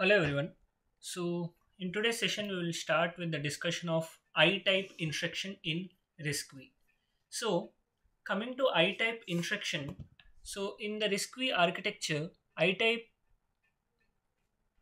Hello everyone. So in today's session we will start with the discussion of I-type instruction in RISC-V. So coming to I-type instruction, so in the RISC-V architecture, I-type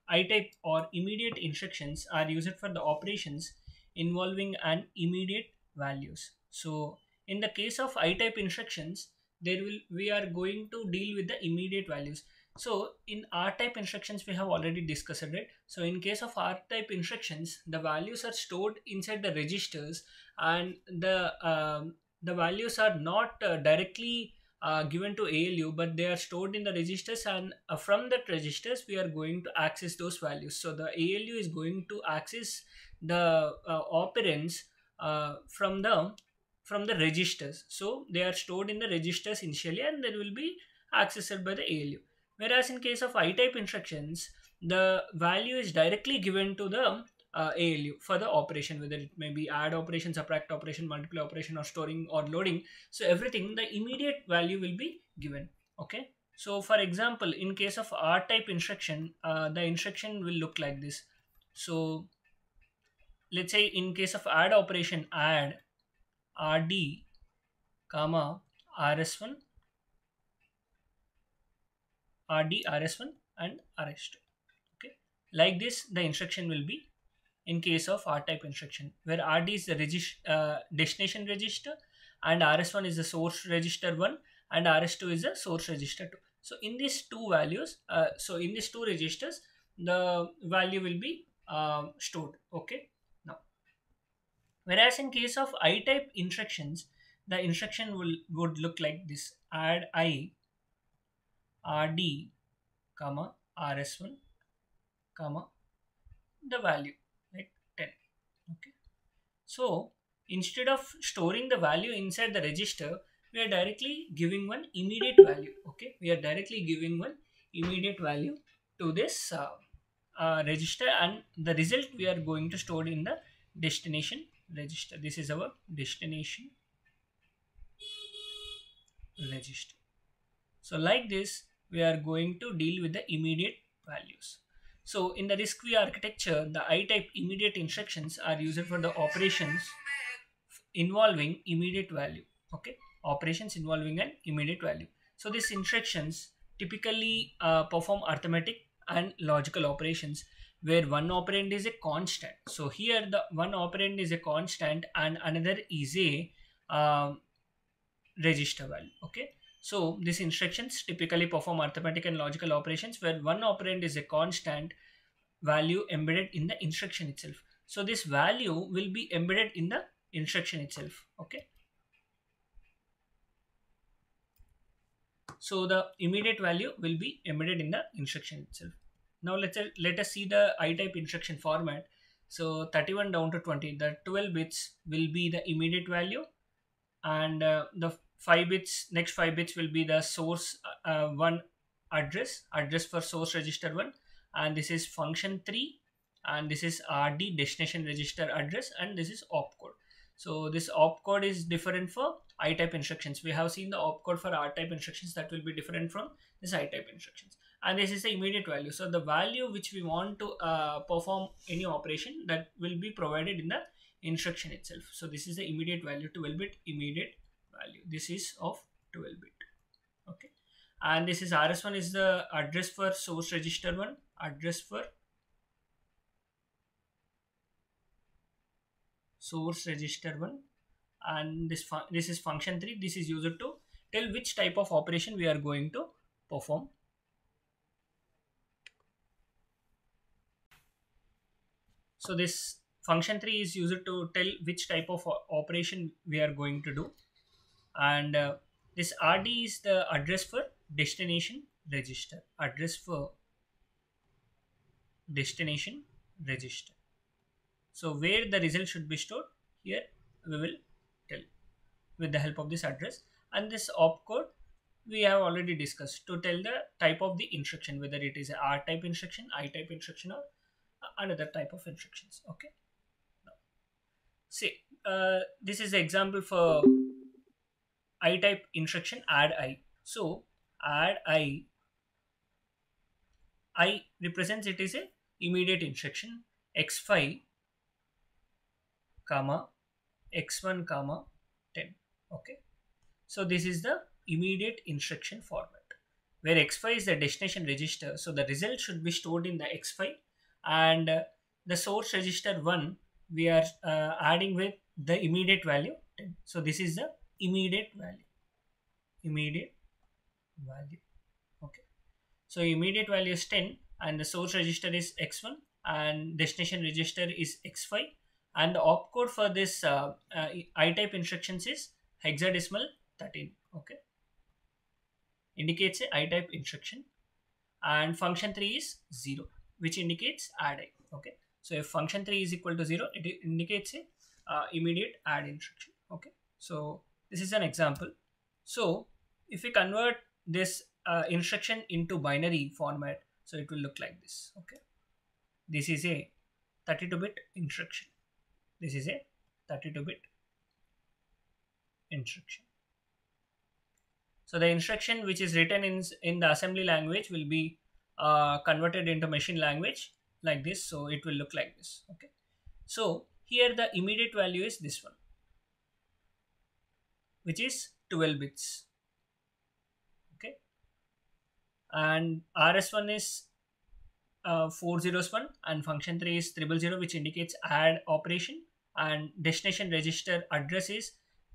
I-type or immediate instructions are used for the operations involving an immediate values. So in the case of I-type instructions, there will we are going to deal with the immediate values so in R type instructions, we have already discussed it. So in case of R type instructions, the values are stored inside the registers and the um, the values are not uh, directly uh, given to ALU, but they are stored in the registers and uh, from that registers, we are going to access those values. So the ALU is going to access the uh, operands uh, from the from the registers. So they are stored in the registers initially and they will be accessed by the ALU Whereas in case of I-type instructions, the value is directly given to the uh, ALU for the operation, whether it may be add operation, subtract operation, multiply operation, or storing or loading. So everything, the immediate value will be given. Okay. So for example, in case of R-type instruction, uh, the instruction will look like this. So let's say in case of add operation, add RD, comma RS1 RD, RS1 and RS2. Okay, like this the instruction will be in case of R-type instruction where RD is the uh, destination register and RS1 is the source register 1 and RS2 is the source register 2. So in these two values, uh, so in these two registers, the value will be um, stored. Okay. Now, whereas in case of I-type instructions, the instruction will would look like this: add I rd comma rs1 comma the value like 10 okay. So instead of storing the value inside the register we are directly giving one immediate value okay. We are directly giving one immediate value to this uh, uh, register and the result we are going to store in the destination register. This is our destination register. So like this we are going to deal with the immediate values. So in the RISC-V architecture, the I-type immediate instructions are used for the operations involving immediate value. Okay, operations involving an immediate value. So these instructions typically uh, perform arithmetic and logical operations where one operand is a constant. So here the one operand is a constant and another is a uh, register value. Okay, so these instructions typically perform arithmetic and logical operations where one operand is a constant value embedded in the instruction itself. So this value will be embedded in the instruction itself. Okay. So the immediate value will be embedded in the instruction itself. Now let's let us see the I-type instruction format. So 31 down to 20, the 12 bits will be the immediate value and uh, the 5 bits next 5 bits will be the source uh, uh, 1 address address for source register 1 and this is function 3 and this is rd destination register address and this is opcode. So this opcode is different for i-type instructions. We have seen the opcode for r-type instructions that will be different from this i-type instructions. And this is the immediate value. So the value which we want to uh, perform any operation that will be provided in the instruction itself. So this is the immediate value 12 bit immediate value. This is of 12 bit. Okay. And this is rs1 is the address for source register 1 address for source register 1 and this this is function 3 this is used to tell which type of operation we are going to perform. So this function 3 is used to tell which type of operation we are going to do and uh, this rd is the address for destination register. Address for destination register. So where the result should be stored? Here we will tell with the help of this address. And this opcode we have already discussed. To tell the type of the instruction whether it is a R type instruction I type instruction or another type of instructions. Okay? See uh, this is the example for i type instruction add i. So add i i represents it is a immediate instruction. X5 comma x1 comma 10 okay. So this is the immediate instruction format where x5 is the destination register. So the result should be stored in the x5 and uh, the source register 1 we are uh, adding with the immediate value 10 so this is the immediate value. Immediate value. Okay. So immediate value is 10 and the source register is x1 and destination register is x5 and the opcode for this uh, uh, i-type instructions is hexadecimal 13 okay. Indicates a i-type instruction. And function 3 is 0 which indicates add i okay. So if function 3 is equal to 0 it indicates a uh, immediate add instruction. Okay. So this is an example. So if we convert this uh, instruction into binary format so it will look like this okay? This is a 32 bit instruction. This is a 32 bit instruction. So the instruction which is written in in the assembly language will be uh, converted into machine language like this so it will look like this okay? So here the immediate value is this one which is 12 bits. Okay. And rs1 is uh, 401 and function 3 is 000 which indicates add operation. And destination register address is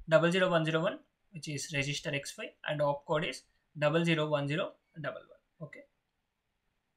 00101 which is register x5 and opcode is 001011 okay.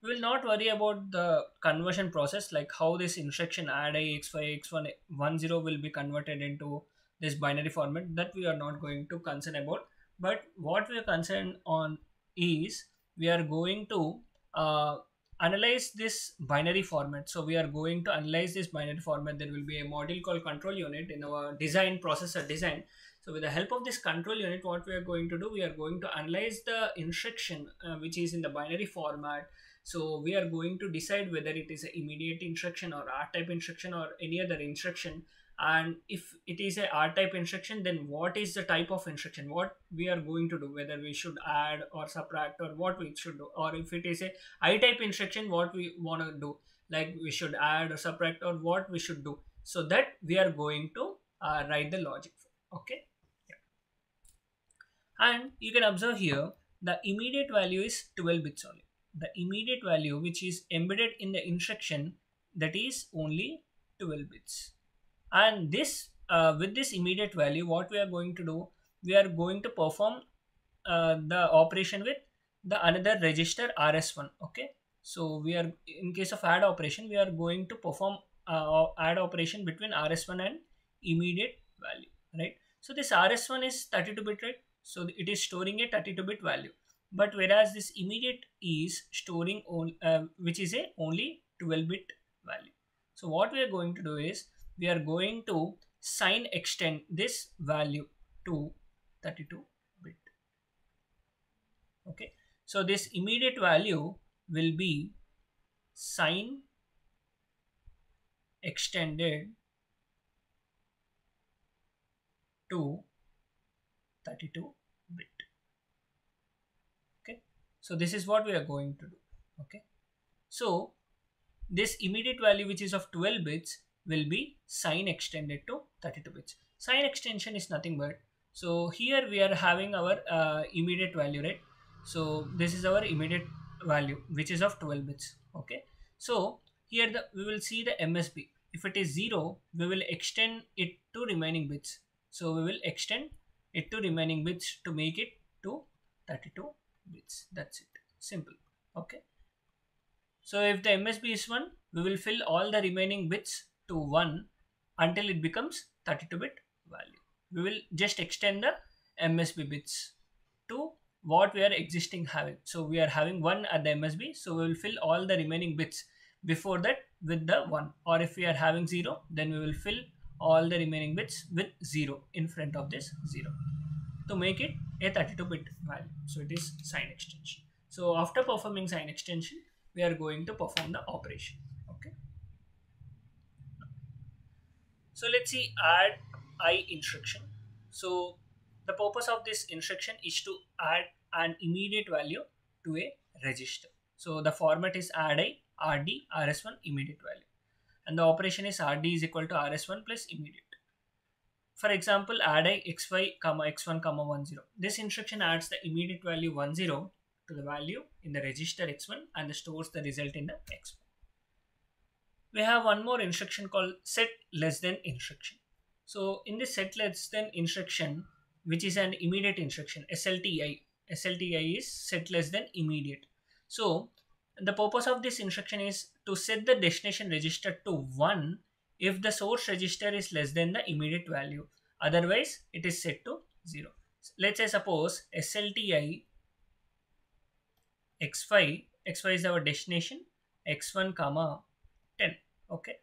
We will not worry about the conversion process like how this instruction add a x5 x1 10 will be converted into this binary format that we are not going to concern about. But what we are concerned on is we are going to uh, analyze this binary format. So we are going to analyze this binary format. There will be a module called control unit in our design processor design. So with the help of this control unit what we are going to do we are going to analyze the instruction uh, which is in the binary format. So we are going to decide whether it is an immediate instruction or R type instruction or any other instruction. And if it is a R type instruction, then what is the type of instruction? What we are going to do, whether we should add or subtract or what we should do. Or if it is a I type instruction, what we want to do, like we should add or subtract or what we should do. So that we are going to uh, write the logic for. Okay. Yeah. And you can observe here, the immediate value is 12 bits only the immediate value which is embedded in the instruction that is only 12 bits and this uh, with this immediate value what we are going to do we are going to perform uh, the operation with the another register rs1 okay? So we are in case of add operation we are going to perform uh, add operation between rs1 and immediate value right? So this rs1 is 32 bit right? So it is storing a 32 bit value. But whereas this immediate is storing on uh, which is a only 12 bit value. So what we are going to do is we are going to sign extend this value to 32 bit okay so this immediate value will be sign extended to 32 bit Okay. so this is what we are going to do. Okay. So this immediate value which is of 12 bits will be sign extended to 32 bits. Sign extension is nothing but so here we are having our uh, immediate value right. So this is our immediate value which is of 12 bits. Okay. So here the we will see the MSB. If it is 0 we will extend it to remaining bits. So we will extend it to remaining bits to make it to 32 bits that's it simple okay so if the msb is 1 we will fill all the remaining bits to 1 until it becomes 32 bit value we will just extend the msb bits to what we are existing having so we are having 1 at the msb so we will fill all the remaining bits before that with the 1 or if we are having 0 then we will fill all the remaining bits with 0 in front of this 0 to make it a 32 bit value. So it is sign extension. So after performing sign extension, we are going to perform the operation. Okay. So let's see add i instruction. So the purpose of this instruction is to add an immediate value to a register. So the format is add i rd rs1 immediate value and the operation is rd is equal to rs1 plus immediate for example add i xy comma x1 comma 10 this instruction adds the immediate value 10 to the value in the register x1 and stores the result in the x1 we have one more instruction called set less than instruction so in this set less than instruction which is an immediate instruction slti slti is set less than immediate so the purpose of this instruction is to set the destination register to 1 if the source register is less than the immediate value. Otherwise, it is set to 0. Let's say suppose SLTI x5, x5 is our destination, x1 comma 10. Okay.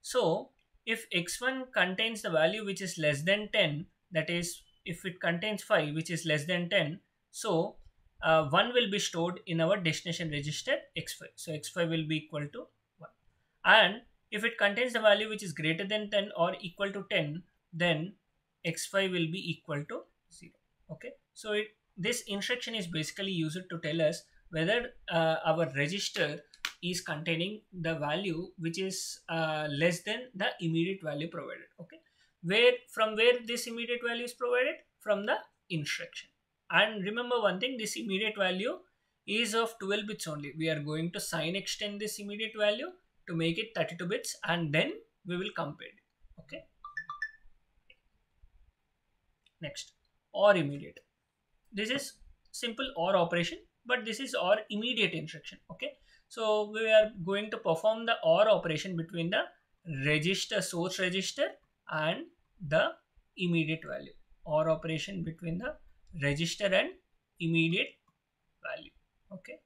So, if x1 contains the value which is less than 10, that is if it contains 5 which is less than 10, so uh, 1 will be stored in our destination register x5. So x5 will be equal to 1. And if it contains the value which is greater than 10 or equal to 10, then x5 will be equal to 0. Okay. So it, this instruction is basically used to tell us whether uh, our register is containing the value which is uh, less than the immediate value provided. Okay. Where from where this immediate value is provided? From the instruction and remember one thing this immediate value is of 12 bits only we are going to sign extend this immediate value to make it 32 bits and then we will compare it okay next or immediate this is simple or operation but this is or immediate instruction okay so we are going to perform the or operation between the register source register and the immediate value. Or operation between the register and immediate value. Okay?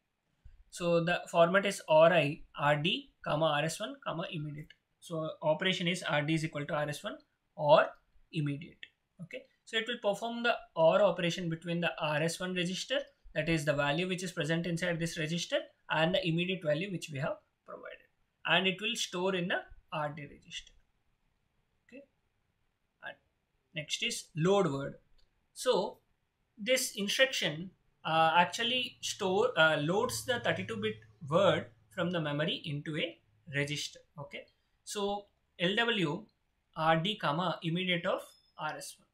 So the format is ori rd comma rs1 comma immediate. So operation is rd is equal to rs1 or immediate. Okay? So it will perform the or operation between the rs1 register that is the value which is present inside this register and the immediate value which we have provided. And it will store in the rd register. Okay? And next is load word. So this instruction uh, actually store uh, loads the 32 bit word from the memory into a register. Okay? So lw rd comma immediate of rs1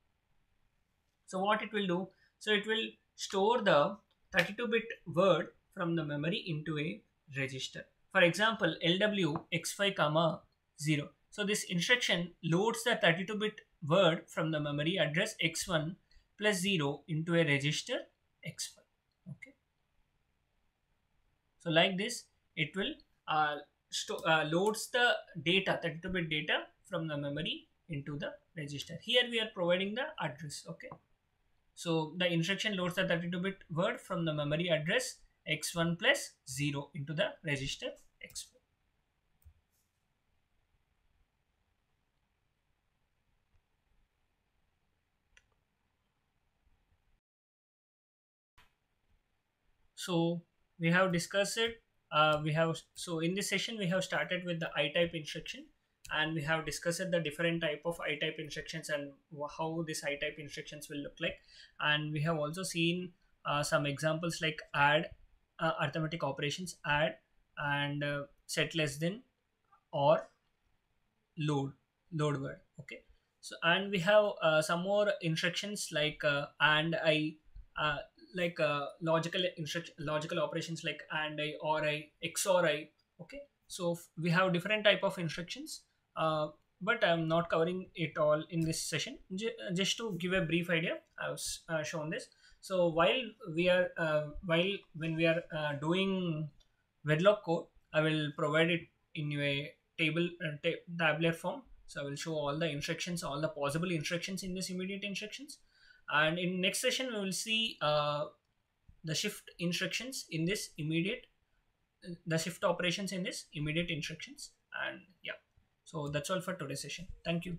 so what it will do? So it will store the 32 bit word from the memory into a register. For example lw x5 comma 0 so this instruction loads the 32 bit word from the memory address x1 plus 0 into a register x5 okay. So like this it will uh, uh, loads the data 32 bit data from the memory into the register. Here we are providing the address. Okay. So the instruction loads the 32 bit word from the memory address x1 plus 0 into the register x4 so we have discussed it uh, we have so in this session we have started with the i-type instruction and we have discussed the different type of i-type instructions and how this i-type instructions will look like. And we have also seen uh, some examples like add uh, arithmetic operations add and uh, set less than or load load word okay? So and we have uh, some more instructions like uh, and i uh, like uh, logical instruction logical operations like and i or i xor i okay? So we have different type of instructions but i'm not covering it all in this session. J just to give a brief idea i was uh, shown this so while we are uh, while when we are uh, doing Verilog code i will provide it in a table uh, tabular form. So i will show all the instructions all the possible instructions in this immediate instructions. And in next session we will see uh, the shift instructions in this immediate the shift operations in this immediate instructions. And yeah. So that's all for today's session. Thank you